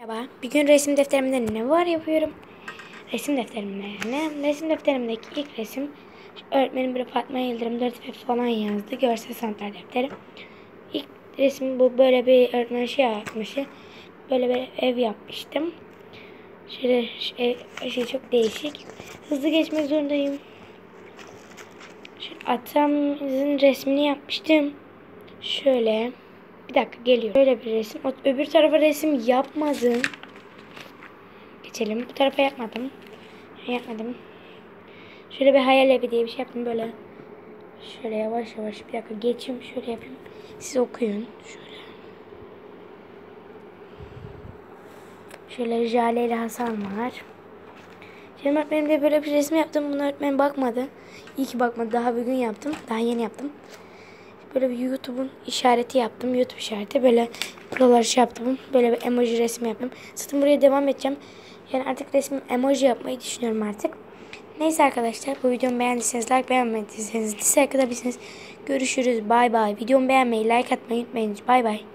Merhaba. Bir gün resim defterimde ne var yapıyorum? Resim defterimde yani. Resim defterimdeki ilk resim öğretmenim böyle Fatma Yıldırım 4 F falan yazdı. Görsel sanatlar defteri. İlk resim bu böyle bir öğretmen şey yapmıştı. Böyle bir ev yapmıştım. Şöyle şey, şey çok değişik. Hızlı geçmek zorundayım. Şöyle atamızın resmini yapmıştım. Şöyle. Bir dakika geliyor. Böyle bir resim. Öbür tarafa resim yapmadım. Geçelim. Bu tarafa yapmadım. Yapmadım. Şöyle bir hayal evi diye bir şey yaptım böyle. Şöyle yavaş yavaş bir dakika geçeyim. Şöyle yapayım. Siz okuyun. Şöyle. Şöyle Jale ile Hasan var. Şimdi öğretmenim de böyle bir resim yaptım. Bunu öğretmen bakmadı. İyi ki bakmadı. Daha bir gün yaptım. Daha yeni yaptım. Böyle bir YouTube'un işareti yaptım. YouTube işareti. Böyle buraları şey yaptım. Böyle bir emoji resmi yaptım. Zaten buraya devam edeceğim. Yani artık resmi emoji yapmayı düşünüyorum artık. Neyse arkadaşlar bu videomu beğendiyseniz like beğenmediyseniz dislike atabilirsiniz. Görüşürüz. Bay bay. Videomu beğenmeyi, like atmayı unutmayın. Bay bay.